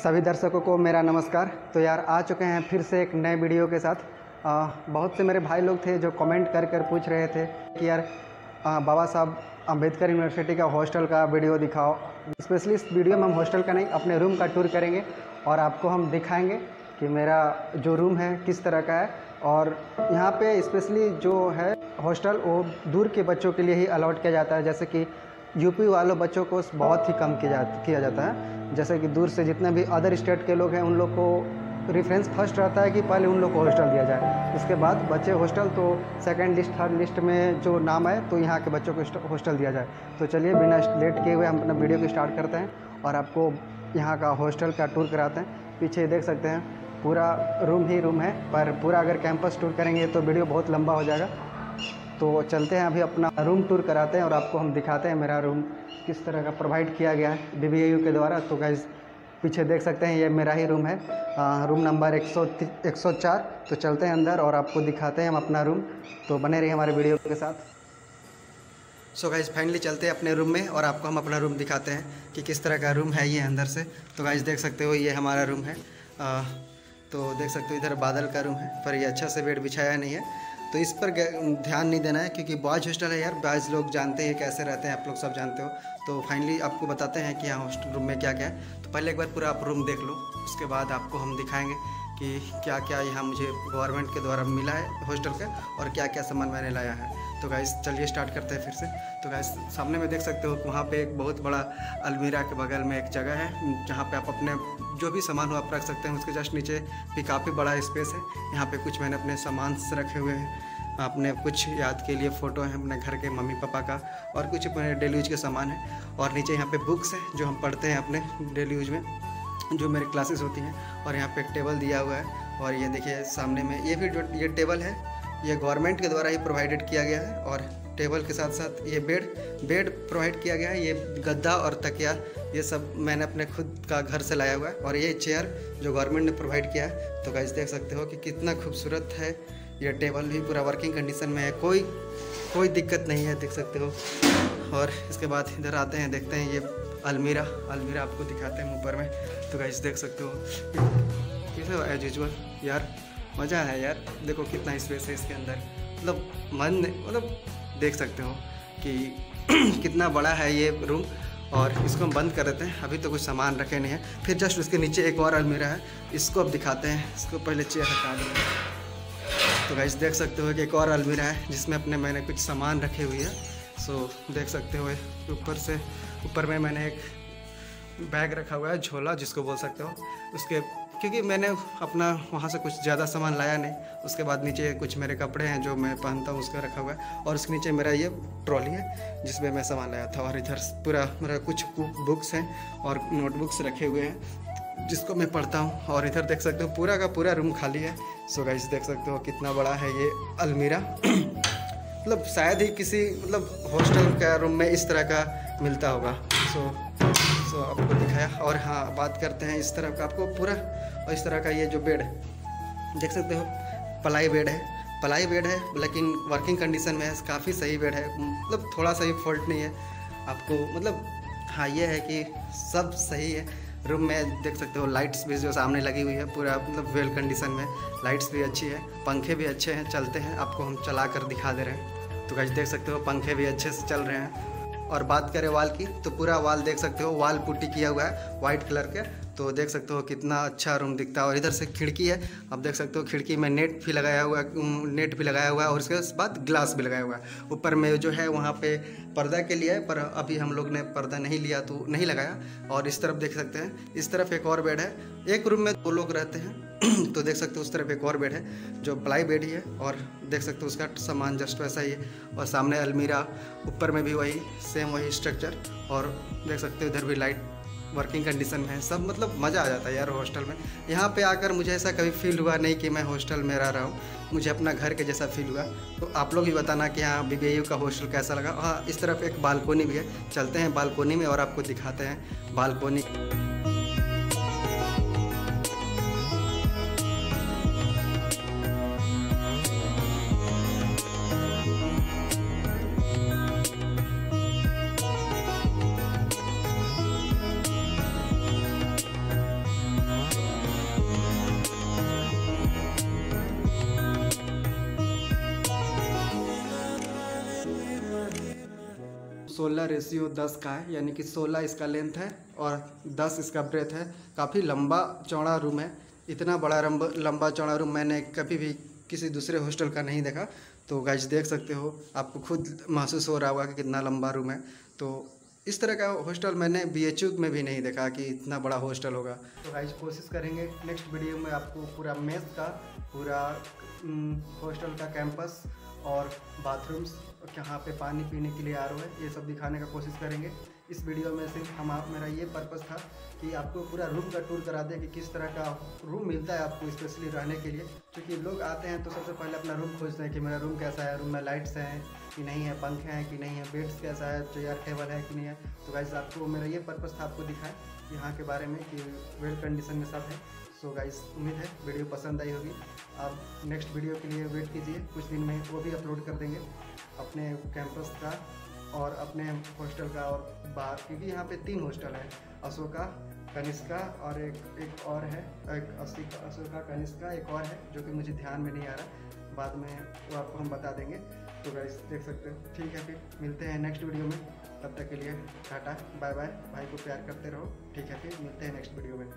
सभी दर्शकों को मेरा नमस्कार। तो यार आ चुके हैं फिर से एक नए वीडियो के साथ। आ, बहुत से मेरे भाई लोग थे जो कमेंट कर कर पूछ रहे थे कि यार आ, बाबा साहब अंबेडकर यूनिवर्सिटी का हॉस्टल का वीडियो दिखाओ। स्पेशली इस वीडियो में हम हॉस्टल का नहीं अपने रूम का टूर करेंगे और आपको हम दिखाएँगे कि मेरा जो रूम है किस तरह का है। और यहाँ पे स्पेशली जो है हॉस्टल वो दूर के बच्चों के लिए ही अलॉट किया जाता है। जैसे कि यूपी वालों बच्चों को बहुत ही कम किया जा, किया जाता है। जैसे कि दूर से जितने भी अदर स्टेट के लोग हैं, उन लोग को रेफरेंस फ़र्स्ट रहता है कि पहले उन लोग को हॉस्टल दिया जाए। उसके बाद बच्चे हॉस्टल तो सेकंड लिस्ट थर्ड लिस्ट में जो नाम आए तो यहाँ के बच्चों को हॉस्टल दिया जाए। तो चलिए, बिना लेट किए हुए हम अपना वीडियो को स्टार्ट करते हैं और आपको यहाँ का हॉस्टल का टूर कराते हैं। पीछे देख सकते हैं, पूरा रूम ही रूम है, पर पूरा अगर कैंपस टूर करेंगे तो वीडियो बहुत लंबा हो जाएगा। तो चलते हैं अभी अपना रूम टूर कराते हैं और आपको हम दिखाते हैं मेरा रूम किस तरह का प्रोवाइड किया गया है बी के द्वारा। तो गाइज़ पीछे देख सकते हैं ये मेरा ही रूम है। आ, रूम नंबर 100 104 तो चलते हैं अंदर और आपको दिखाते हैं हम अपना रूम तो बने रहिए हमारे वीडियो के साथ। सो गाइज़ फाइनली चलते हैं अपने रूम में और आपको हम अपना रूम दिखाते हैं कि किस तरह का रूम है ये अंदर से। तो गाइज़ देख सकते हो ये हमारा रूम है। आ, तो देख सकते हो इधर बादल का रूम है पर ये अच्छा से बेड बिछाया नहीं है। तो इस पर ध्यान नहीं देना है, क्योंकि बॉयज़ हॉस्टल है यार। बॉयज़ लोग जानते हैं, कैसे रहते हैं, आप लोग सब जानते हो। तो फाइनली आपको बताते हैं कि यहाँ हॉस्टल रूम में क्या क्या है। तो पहले एक बार पूरा आप रूम देख लो, उसके बाद आपको हम दिखाएँगे। कि क्या क्या यहाँ मुझे गवर्नमेंट के द्वारा मिला है हॉस्टल का, और क्या क्या सामान मैंने लाया है। तो गाइस चलिए स्टार्ट करते हैं फिर से। तो गाइस सामने में देख सकते हो वहाँ पे एक बहुत बड़ा अलमीरा के बगल में एक जगह है, जहाँ पे आप अपने जो भी सामान हो आप रख सकते हैं, उसके जस्ट नीचे भी काफ़ी बड़ा स्पेस है। यहाँ पे कुछ मैंने अपने सामान रखे हुए हैं। अपने कुछ याद के लिए फ़ोटो हैं अपने घर के मम्मी पापा का, और कुछ अपने डेली यूज़ के सामान है। और नीचे यहाँ पे बुक्स हैं, जो हम पढ़ते हैं अपने डेली यूज़ में। जो मेरी क्लासेस होती हैं और यहाँ पे टेबल दिया हुआ है और ये देखिए सामने में ये भी जो ये टेबल है, ये गवर्नमेंट के द्वारा ही प्रोवाइडेड किया गया है और टेबल के साथ साथ ये बेड बेड प्रोवाइड किया गया है, ये गद्दा और तकिया, ये सब मैंने अपने खुद का घर से लाया हुआ है और ये चेयर जो गवर्नमेंट ने प्रोवाइड किया है। तो गाइस देख सकते हो कि कितना खूबसूरत है ये टेबल भी, पूरा वर्किंग कंडीशन में है, कोई कोई दिक्कत नहीं है, देख सकते हो। और इसके बाद इधर आते हैं, देखते हैं ये अलमीरा अलमीरा आपको दिखाते हैं ऊपर में। तो गाइस देख सकते हो। कैसे एज यूजल यार, मज़ा है यार। देखो कितना स्पेस है इसके अंदर। मतलब मन मतलब देख सकते हो कि कितना बड़ा है ये रूम और इसको हम बंद कर देते हैं। अभी तो कुछ सामान रखे नहीं है। फिर जस्ट उसके नीचे एक और अलमीरा है। इसको अब दिखाते हैं। इसको पहले चेयर हटा देंगे तो गाइस देख सकते हो कि एक और अलमीरा है, जिसमें अपने मैंने कुछ सामान रखे हुए है। सो, देख सकते हो ऊपर से, ऊपर में मैंने एक बैग रखा हुआ है, झोला, जिसको बोल सकते हो। उसके, क्योंकि मैंने अपना वहाँ से कुछ ज़्यादा सामान लाया नहीं। उसके बाद नीचे कुछ मेरे कपड़े हैं जो मैं पहनता हूँ, उसका रखा हुआ है। और उसके नीचे मेरा ये ट्रॉली है, जिसमें मैं सामान लाया था। और इधर पूरा मेरा कुछ बुक्स हैं और नोटबुक्स रखे हुए हैं, जिसको मैं पढ़ता हूँ। और इधर देख सकते हो, पूरा का पूरा रूम खाली है। सो, गाइस, देख सकते हो कितना बड़ा है ये अलमीरा। मतलब शायद ही किसी मतलब हॉस्टल का रूम में इस तरह का मिलता होगा। सो सो आपको दिखाया। और हाँ बात करते हैं इस तरह का आपको पूरा। और इस तरह का ये जो बेड देख सकते हो, पलाई बेड है। पलाई बेड है लेकिन वर्किंग कंडीशन में है, काफ़ी सही बेड है। मतलब थोड़ा सा ही फॉल्ट नहीं है। आपको मतलब हाँ ये है कि सब सही है। रूम में देख सकते हो, लाइट्स भी जो सामने लगी हुई है पूरा मतलब वेल कंडीशन में। लाइट्स भी अच्छी है, पंखे भी अच्छे हैं, चलते हैं, आपको हम चला कर दिखा दे रहे हैं। तो कैसे देख सकते हो, पंखे भी अच्छे से चल रहे हैं। और बात करें वाल की तो पूरा वाल देख सकते हो वाल पुट्टी किया हुआ है वाइट कलर के। तो देख सकते हो कितना अच्छा रूम दिखता है और इधर से खिड़की है। अब देख सकते हो खिड़की में नेट भी लगाया हुआ है नेट भी लगाया हुआ है और उसके बाद ग्लास भी लगाया हुआ है। ऊपर में जो है वहाँ पे पर्दा के लिए, पर अभी हम लोग ने पर्दा नहीं लिया तो नहीं लगाया। और इस तरफ़ देख सकते हैं, इस तरफ़ एक और बेड है। एक रूम में दो लोग रहते हैं तो देख सकते हो उस तरफ़ एक और बेड है, जो प्लाई बेड ही है। और देख सकते हो उसका सामान जस्ट वैसा ही है। और सामने अलमीरा, ऊपर में भी वही सेम वही स्ट्रक्चर और देख सकते हो इधर भी लाइट वर्किंग कंडीशन में है। सब मतलब मज़ा आ जाता है यार हॉस्टल में। यहाँ पे आकर मुझे ऐसा कभी फील हुआ नहीं कि मैं हॉस्टल में रह रहा हूँ। मुझे अपना घर के जैसा फील हुआ। तो आप लोग भी बताना कि हाँ बी का हॉस्टल कैसा लगा। हाँ इस तरफ़ एक बालकोनी भी है। चलते हैं बालकोनी में और आपको दिखाते हैं बालकोनी। सोलह रेशियो दस का है, यानी कि सोलह इसका लेंथ है और दस इसका ब्रेथ है। काफ़ी लंबा चौड़ा रूम है। इतना बड़ा लंबा चौड़ा रूम मैंने कभी भी किसी दूसरे हॉस्टल का नहीं देखा। तो गाइज़ देख सकते हो, आपको खुद महसूस हो रहा होगा कि कितना लंबा रूम है। तो इस तरह का हॉस्टल मैंने बीएचयू में भी नहीं देखा कि इतना बड़ा हॉस्टल होगा। तो गाइज़ कोशिश करेंगे नेक्स्ट वीडियो में आपको पूरा मेस का, पूरा हॉस्टल का कैंपस और बाथरूम्स यहाँ पे पानी पीने के लिए आ रहा है, ये सब दिखाने का कोशिश करेंगे। इस वीडियो में सिर्फ़ हम आप, मेरा ये पर्पज़ था कि आपको पूरा रूम का टूर करा दें कि किस तरह का रूम मिलता है आपको स्पेशली रहने के लिए। क्योंकि लोग आते हैं तो सबसे पहले अपना रूम खोजते हैं कि मेरा रूम कैसा है रूम में लाइट्स हैं कि नहीं है, पंखे हैं कि नहीं है बेड्स कैसा है चेयर टेबल है कि नहीं है। तो वैसे आपको मेरा ये पर्पज़ था आपको दिखाएँ यहाँ के बारे में कि वेल कंडीशन में सब है। सो गाइस उम्मीद है वीडियो पसंद आई होगी। आप नेक्स्ट वीडियो के लिए वेट कीजिए। कुछ दिन में वो भी अपलोड कर देंगे। अपने कैंपस का और अपने हॉस्टल का और बाहर, क्योंकि यहाँ पे तीन हॉस्टल हैं। अशोका, कनिष्का और एक एक और है। एक अशोका, कनिष्का, एक और है, जो कि मुझे ध्यान में नहीं आ रहा। बाद में वो आपको हम बता देंगे। तो गाइस देख सकते हो। ठीक है, फिर मिलते हैं नेक्स्ट वीडियो में। तब तक के लिए टाटा बाय बाय भाई को प्यार करते रहो। ठीक है, फिर मिलते हैं नेक्स्ट वीडियो में।